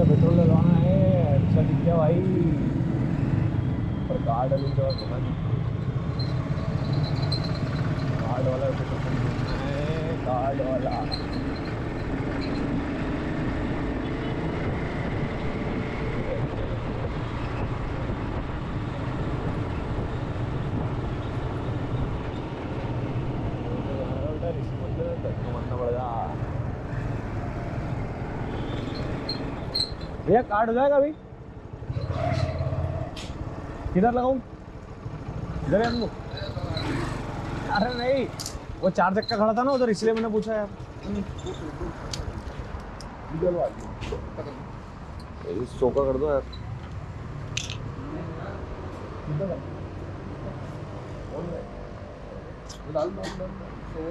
है पेट्रोल डलवाना है अच्छा दिख गया भाई। पर कार्ड अभी तो पता नहीं। कार्ड वाला पेट्रोल पंप है कार्ड वाला। भैया कार्ड हो जाएगा अभी? किधर लगाऊँ? इधर है अरे नहीं वो चार चक्का खड़ा था ना उधर इसलिए मैंने पूछा यार। चौका कर दो यार। अरे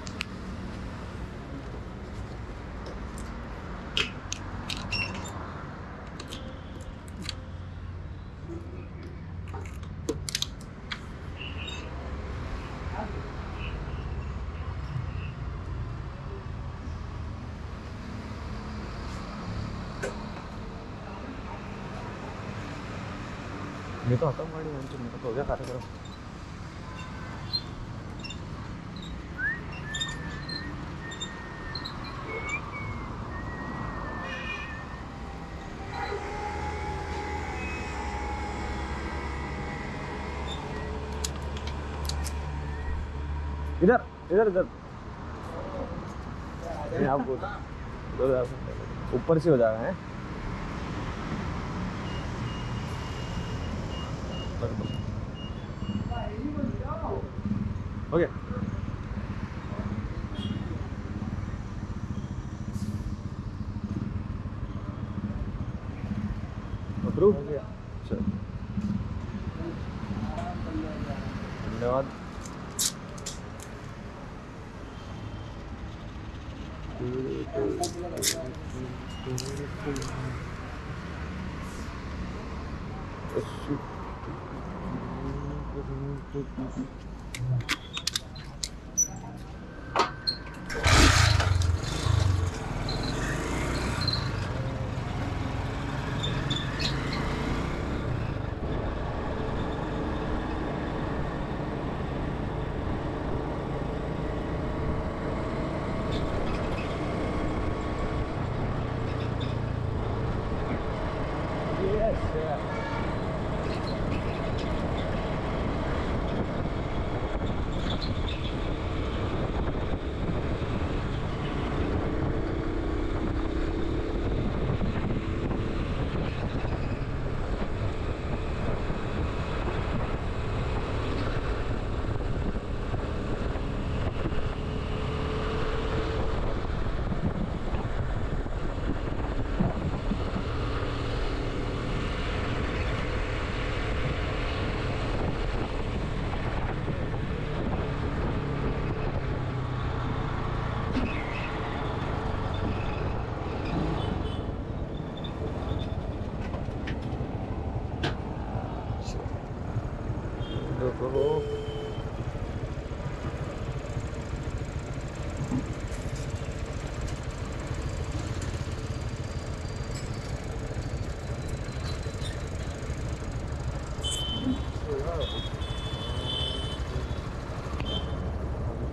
मी तो आता गाडी तो उद्या कार्यक्रम इधर इधर इधर से ऊपर से हो जाएगा है ओके अप्रूव हो गया चलो धन्यवाद Yeah. bro.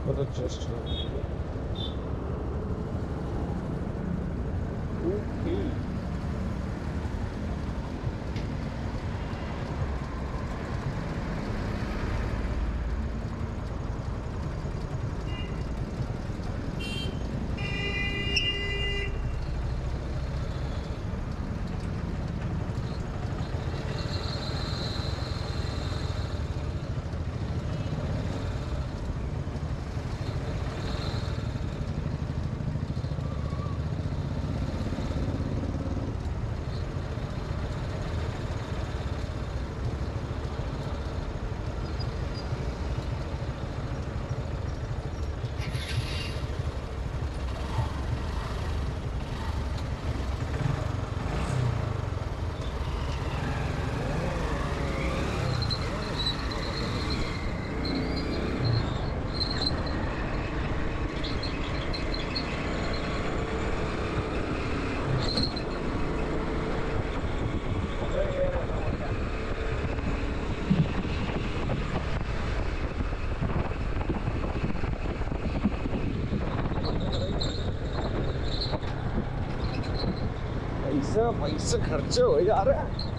But it just पैसे खर्चे हो जा रहे हैं।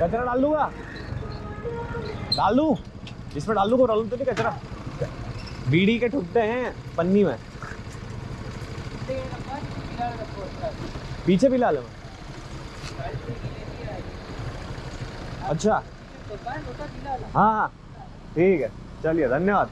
कचरा डाल दूँगा। डाल दूँ? इसमें डाल दूँगा डाल दूँ तो नहीं कचरा। बीड़ी के ठुकते हैं, पन्नी में। पीछे भी ला लो अच्छा। हाँ हाँ। ठीक है। चलिए, धन्यवाद।